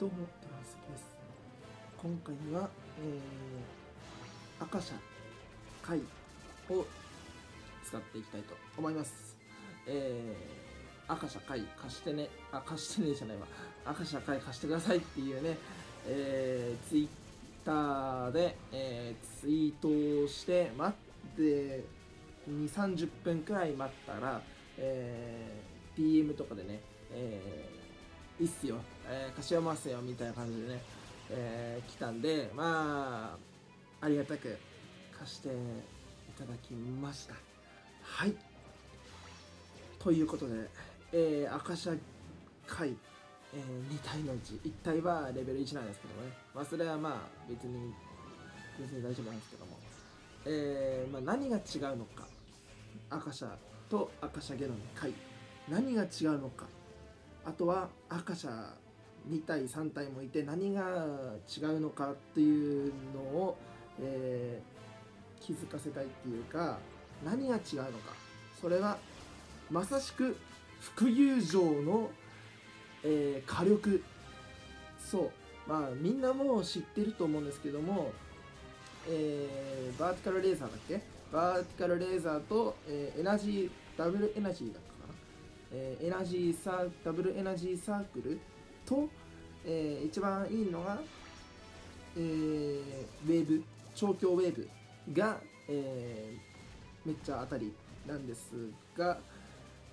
どうもトランスです。今回は、えー、赤社貝を使っていきたいと思います。えー、赤社貝貸してねあ貸してねじゃないわ。赤社貝貸してくださいっていうねえー、ツイッターで、えー、ツイートをして待って2 3 0分くらい待ったら、えー、DM とかでね、えー、いいっすよ、えー、柏回せよみたいな感じでね、えー、来たんでまあありがたく貸していただきました。はい。ということで、えー、赤社会えー、2体のうち1体はレベル1なんですけどもね、まあ、それはまあ別に別に大丈夫なんですけども、えーまあ、何が違うのか。赤社と赤社ゲノム回何が違うのか。あとは赤社2体3体もいて何が違うのかっていうのを、えー、気づかせたいっていうか何が違うのか。それはまさしく副友情のえー、火力。そう。まあみんなもう知ってると思うんですけども、えー、バーティカルレーザーだっけ？バーティカルレーザーと、えー、エナジーダブルエナジーだったかな、えー、エナジーサダブルエナジーサークルと、えー、一番いいのが、えー、ウェーブ調教ウェーブが、えー、めっちゃ当たりなんですが、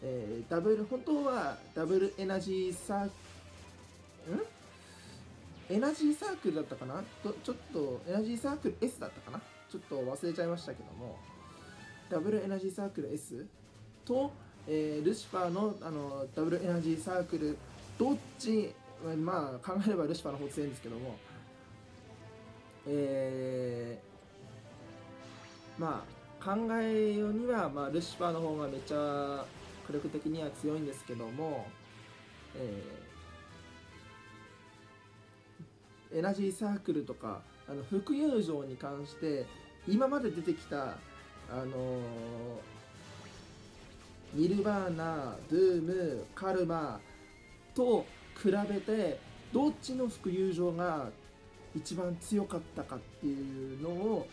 えー、ダブル本当はダブルエナジーサーん？エナジーサークルだったかな？とちょっとエナジーサークル S だったかな？ちょっと忘れちゃいましたけどもダブルエナジーサークル S と、えー、ルシファーのあのダブルエナジーサークルどっちまあ考えればルシファーの方強いんですけども。えー、まあ考えようには、まあ、ルシファーの方がめっちゃ火力的には強いんですけども、えー、エナジーサークルとかあの副友情に関して今まで出てきたあのー、ニルバーナドゥームカルマと比べてどっちの副友情が一番強かったかっていうのを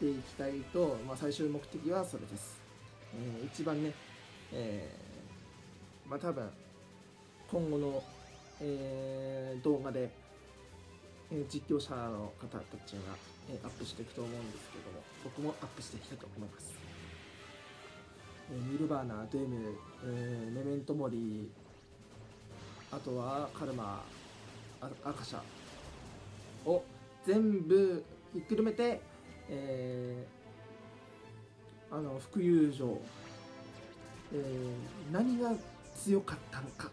取っていきたいと、まあ、最終目的はそれです、えー、一番ねえー、まあ多分今後の、えー、動画で、えー、実況者の方たちが、えー、アップしていくと思うんですけども僕もアップしていきたいと思います、えー、ミルバーナードゥーム、えー、メメントモリーあとはカルマアカシャを全部ひっくるめて、えー、あの副友情えー、何が強かったのか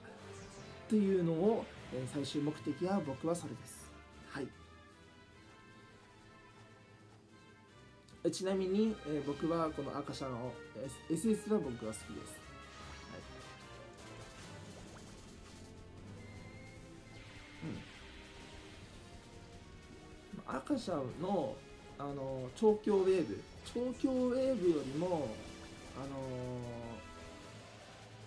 というのを、えー、最終目的は僕はそれです。はい、ちなみに、えー、僕はこの赤社の SS は僕は好きです。はいうん、赤社のあの調教ウェーブ。調教ウェーブよりもあの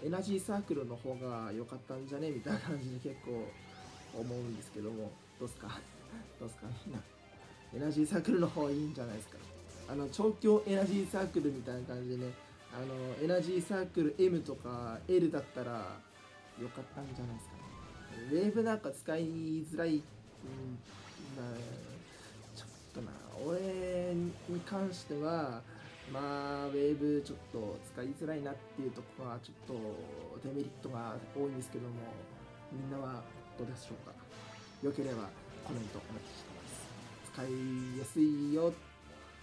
エナジーサークルの方が良かったんじゃね？みたいな感じで結構思うんですけども。どうすか？どうすか？みんな。エナジーサークルの方いいんじゃないですか？あの調教エナジーサークルみたいな感じでね。あのエナジーサークル M とか L だったら良かったんじゃないですかね。ウェーブなんか使いづらい、ん、とな。俺に関してはまあウェーブちょっと使いづらいなっていうところはちょっとデメリットが多いんですけどもみんなはどうでしょうか。よければコメントお待ちしてます。使いやすいよ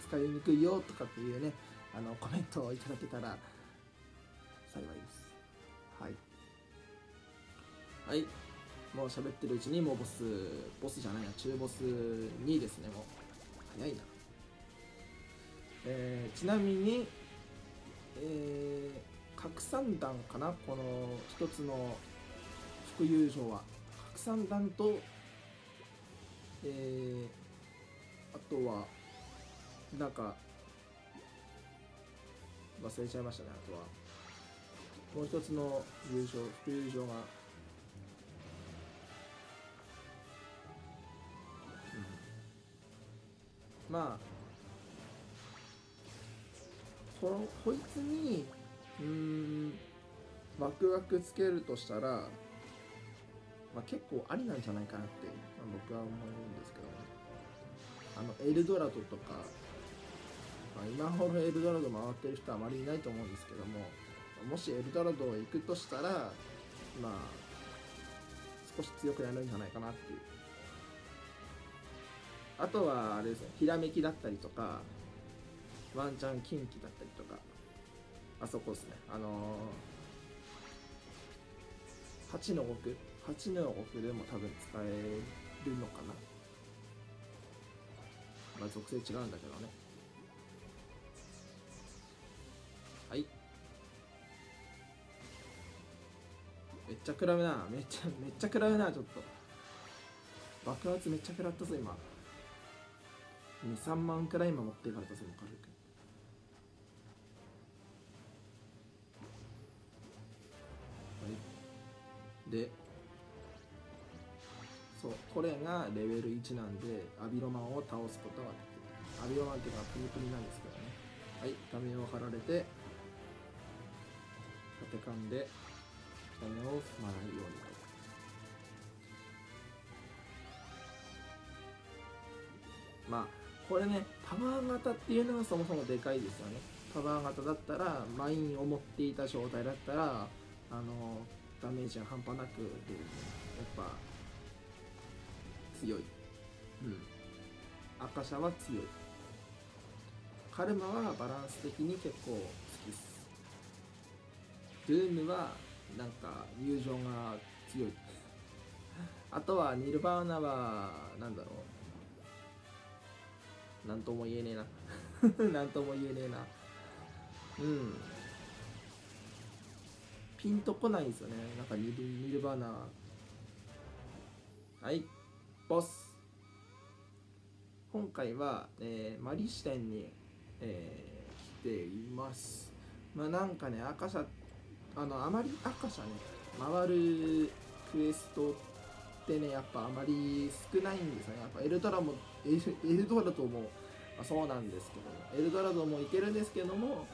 使いにくいよとかっていうねあのコメントをいただけたら幸いです。はい。はい。もう喋ってるうちにもうボスボスじゃないや中ボス2ですねもう。早いな。えー、ちなみに、えー、拡散弾かな？この一つの副友情は。拡散弾と、えー、あとはなんか忘れちゃいましたね。あとは。もう一つの友情副友情がまあここいつにうーんワクワクつけるとしたら、まあ、結構ありなんじゃないかなって、まあ、僕は思うんですけどね。あのエルドラドとか、まあ、今ほどエルドラド回ってる人はあまりいないと思うんですけどももしエルドラドを行くとしたらまあ少し強くなるんじゃないかなっていう。あとはあれですねひらめきだったりとかワンチャン近畿だったりとか。あそこですね。あのー、8の奥？8の奥でも多分使えるのかな。まあ属性違うんだけどね。はい。めっちゃ食らうな。めっちゃめっちゃ食らうなちょっと。爆発めっちゃ食らったぞ今。23万くらい今持っていかれたぞ軽くはい。でそうこれがレベル1なんでアビロマンを倒すことができる。アビロマンっていうのはプニプニなんですけどね。はいタメを張られて立てかんでタメを踏まないようにと。まあこれねパワー型っていうのがそもそもでかいですよね。パワー型だったらマインを持っていた状態だったらあのダメージが半端なく出るやっぱ強い。うん。赤車は強い。カルマはバランス的に結構好きっす。ドゥームはなんか友情が強い。あとはニルバーナはなんだろう。なんとも言えねえな。なんとも言えねえな。うん。ピンとこないんですよね。なんかニルニルバー。ナはい。ボス。今回は、えーマリ視点に、えー来ています。まあなんかね赤車あのあまり赤車ね回るクエストってねやっぱあまり少ないんですよね。やっぱエルドラもエルエルドラドも、まあ、そうなんですけどエルドラドもいけるんですけども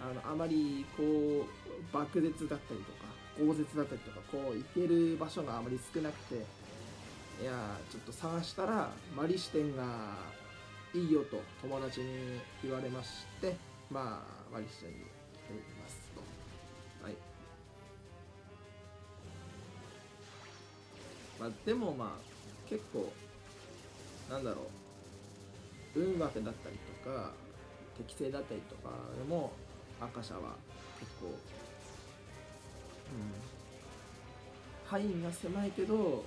あのあまりこう爆絶だったりとか豪絶だったりとかこう行ける場所があまり少なくていやちょっと探したらマリ視点がいいよと友達に言われましてまあマリ視点に来ています。まあでもまあ結構なんだろう。運枠だったりとか適正だったりとかでも赤車は結構うん。範囲が狭いけど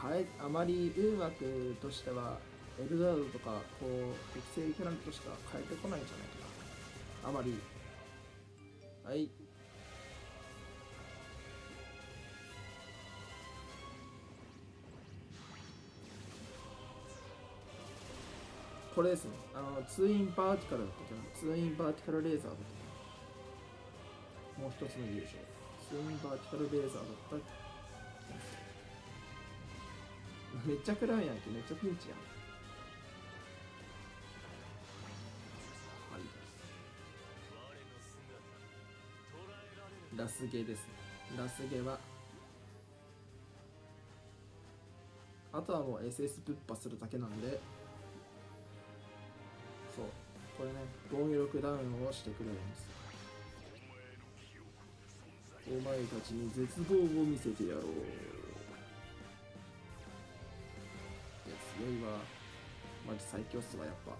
変えあまり運枠としてはエルダードとかこう適正キャラとしては変えてこないんじゃないかな。あまり。はい。これですね。あのツーインバーティカルだったっけな。ツーインバーティカルレーザーだったもう一つの優勝ツーインバーティカルレーザーだっためっちゃ暗いやんけ。めっちゃピンチやん。はい。ラスゲですね。ラスゲはあとはもう SS ぶっ破するだけなんでそう。これね防御力ダウンをしてくれるんです。お前たちに絶望を見せてやろう。いや強いわマジ最強っすわやっぱ。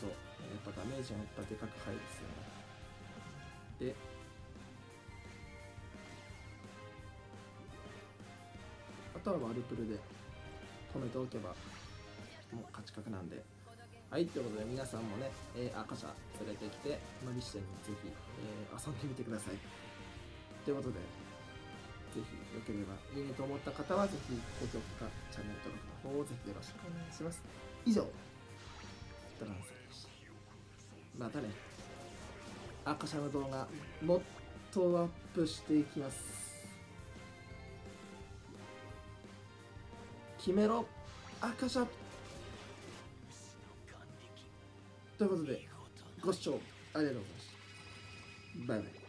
そう。やっぱダメージがやっぱでかく入るっすよね。でとはワルプルで止めておけばもう勝ち確なんで。はいということで皆さんもね、えー赤車連れてきてマリシテにぜひ、えー遊んでみてください。ということでぜひよければいいねと思った方はぜひ高評価チャンネル登録の方をぜひよろしくお願いします。以上ドランサでした。またね赤車の動画もっとアップしていきます。決めろ。赤シャということでご視聴ありがとうございました。バイバイ。